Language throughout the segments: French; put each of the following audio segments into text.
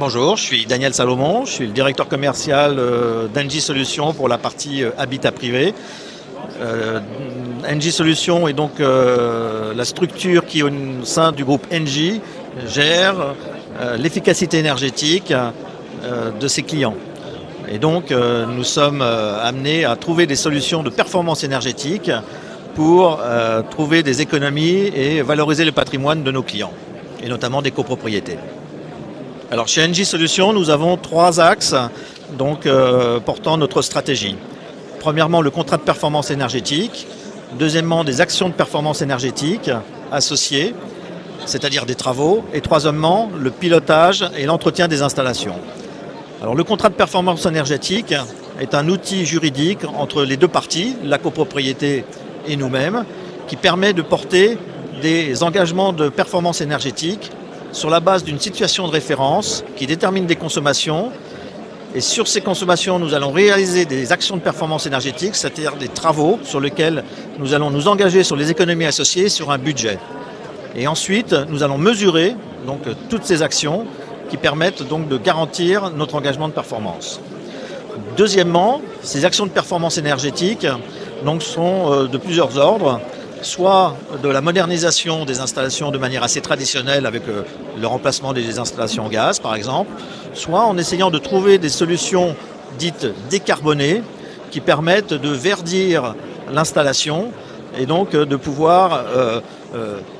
Bonjour, je suis Daniel Salomon, je suis le directeur commercial euh, d'Engie Solutions pour la partie euh, habitat privé. Euh, Engie Solutions est donc la structure qui au sein du groupe Engie gère l'efficacité énergétique de ses clients. Et donc nous sommes amenés à trouver des solutions de performance énergétique pour trouver des économies et valoriser le patrimoine de nos clients, et notamment des copropriétés. Alors chez NG Solutions, nous avons trois axes euh, portant notre stratégie. Premièrement, le contrat de performance énergétique. Deuxièmement, des actions de performance énergétique associées, c'est-à-dire des travaux. Et troisièmement, le pilotage et l'entretien des installations. Alors le contrat de performance énergétique est un outil juridique entre les deux parties, la copropriété et nous-mêmes, qui permet de porter des engagements de performance énergétique sur la base d'une situation de référence qui détermine des consommations. Et sur ces consommations, nous allons réaliser des actions de performance énergétique, c'est-à-dire des travaux sur lesquels nous allons nous engager sur les économies associées sur un budget. Et ensuite, nous allons mesurer toutes ces actions qui permettent donc de garantir notre engagement de performance. Deuxièmement, ces actions de performance énergétique donc, sont euh, de plusieurs ordres soit de la modernisation des installations de manière assez traditionnelle avec euh, le remplacement des installations gaz par exemple, soit en essayant de trouver des solutions dites décarbonées qui permettent de verdir l'installation et donc euh, de pouvoir euh,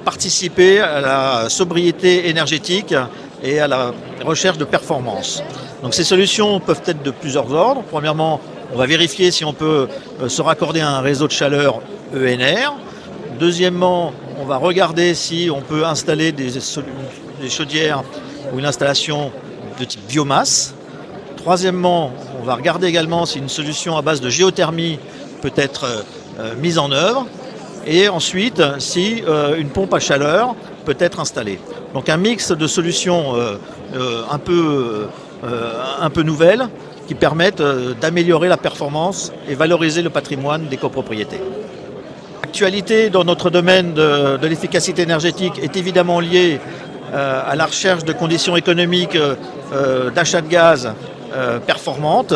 participer à la sobriété énergétique et à la recherche de performance. Donc ces solutions peuvent être de plusieurs ordres. Premièrement, on va vérifier si on peut se raccorder à un réseau de chaleur ENR. Deuxièmement, on va regarder si on peut installer des, chaudières ou une installation de type biomasse. Troisièmement, on va regarder également si une solution à base de géothermie peut être euh, mise en œuvre. Et ensuite, si euh, une pompe à chaleur peut être installée. Donc un mix de solutions euh, un, peu, un peu nouvelles qui permettent d'améliorer la performance et valoriser le patrimoine des copropriétés. L'actualité dans notre domaine de, l'efficacité énergétique est évidemment liée euh, à la recherche de conditions économiques euh, d'achat de gaz euh, performantes,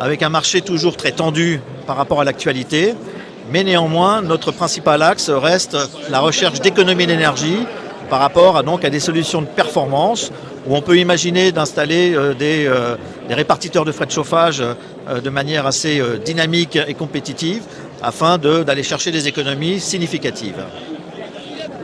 avec un marché toujours très tendu par rapport à l'actualité. Mais néanmoins, notre principal axe reste la recherche d'économie d'énergie par rapport à, des solutions de performance où on peut imaginer d'installer des, répartiteurs de frais de chauffage de manière assez dynamique et compétitive afin d'aller chercher des économies significatives.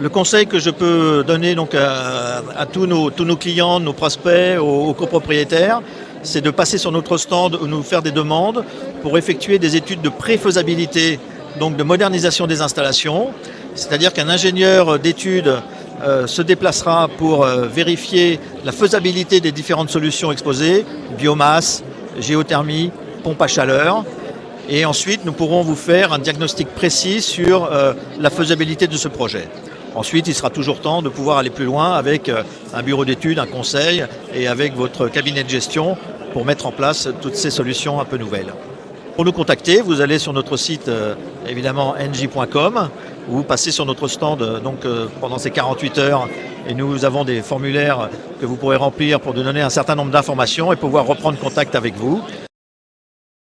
Le conseil que je peux donner donc à, tous, nos, clients, nos prospects, aux, copropriétaires, c'est de passer sur notre stand ou nous faire des demandes pour effectuer des études de préfaisabilité, donc de modernisation des installations. C'est-à-dire qu'un ingénieur d'études euh, se déplacera pour euh, vérifier la faisabilité des différentes solutions exposées, biomasse, géothermie, pompe à chaleur, et ensuite, nous pourrons vous faire un diagnostic précis sur euh, la faisabilité de ce projet. Ensuite, il sera toujours temps de pouvoir aller plus loin avec euh, un bureau d'études, un conseil et avec votre cabinet de gestion pour mettre en place toutes ces solutions un peu nouvelles. Pour nous contacter, vous allez sur notre site euh, évidemment ng.com ou vous passez sur notre stand donc, pendant ces 48 heures et nous avons des formulaires que vous pourrez remplir pour nous donner un certain nombre d'informations et pouvoir reprendre contact avec vous.